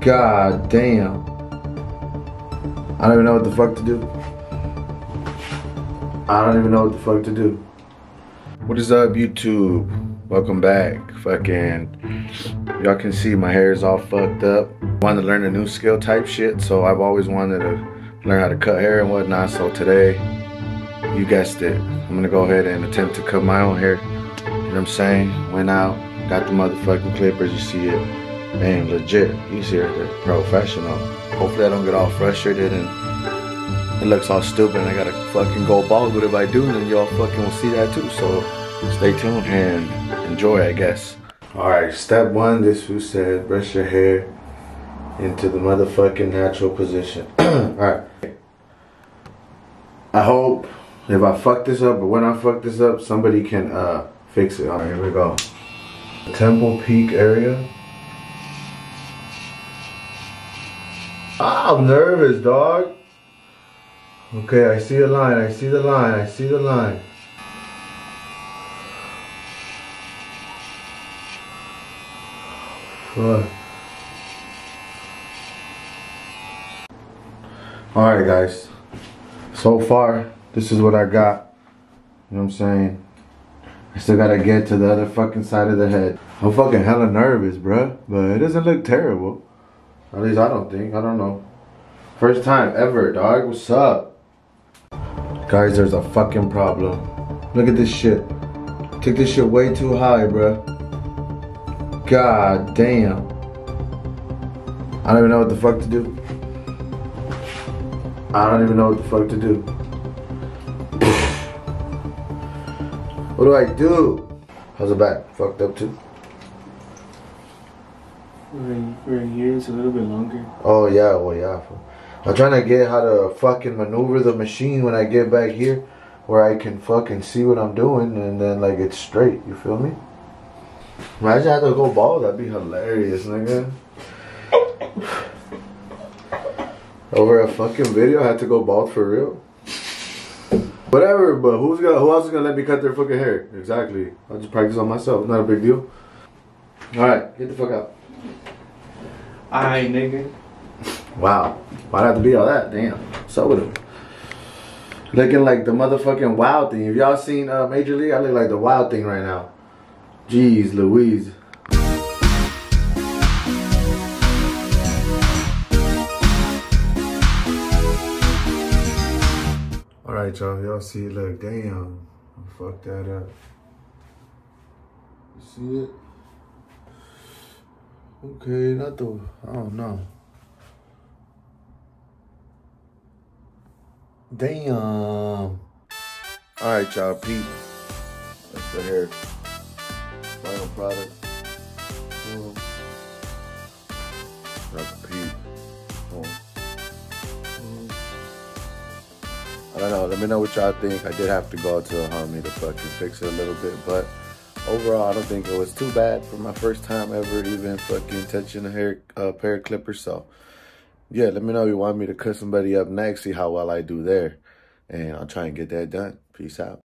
God damn. I don't even know what the fuck to do. I don't even know what the fuck to do. What is up, YouTube? Welcome back. Fucking, y'all can see my hair is all fucked up. Wanted to learn a new skill type shit, so I've always wanted to learn how to cut hair and whatnot. So today, you guessed it, I'm gonna go ahead and attempt to cut my own hair. You know what I'm saying? Went out, got the motherfucking clippers, you see it. Man, legit. It, they're professional. Hopefully I don't get all frustrated and it looks all stupid and I gotta fucking go bald. But if I do, then y'all fucking will see that too. So stay tuned and enjoy, I guess. Alright, step one, this who said brush your hair into the motherfucking natural position. Alright. I hope if I fuck this up, but when I fuck this up, somebody can uh fix it. Alright, here we go. Temple Peak area. Ah, I'm nervous, dog. Okay, I see a line, I see the line, I see the line. Fuck. Alright guys. So far, this is what I got. You know what I'm saying? I still gotta get to the other fucking side of the head. I'm fucking hella nervous, bruh. But it doesn't look terrible. At least I don't think. I don't know. First time ever, dog. What's up? Guys, there's a fucking problem. Look at this shit. Took this shit way too high, bruh. God damn. I don't even know what the fuck to do. I don't even know what the fuck to do. what do I do? How's the back? Fucked up too? Right here, it's a little bit longer. Oh yeah, well yeah. I'm trying to get how to fucking maneuver the machine when I get back here where I can fucking see what I'm doing and then like it's straight, you feel me? Imagine I had to go bald, that'd be hilarious, nigga. Over a fucking video, I had to go bald for real. Whatever, but who's gonna who else is gonna let me cut their fucking hair? Exactly. I'll just practice on myself. Not a big deal. Alright, get the fuck out. Aye, nigga. Wow. Why'd I have to be all that? Damn. So with him? Looking like the motherfucking wild thing. If y'all seen uh, Major League, I look like the wild thing right now. Jeez Louise. Alright, y'all. Y'all see, look, damn. I fucked that up. You see it? Okay, not the, I don't know. Damn. All right, y'all, Pete. That's the hair. Final product. Boom. That's Pete. Boom. Boom. I don't know. Let me know what y'all think. I did have to go to the homie to fucking fix it a little bit, but overall, I don't think it was too bad for my first time ever even fucking touching a hair uh, pair of clippers. So, yeah, let me know if you want me to cut somebody up next, see how well I do there. And I'll try and get that done. Peace out.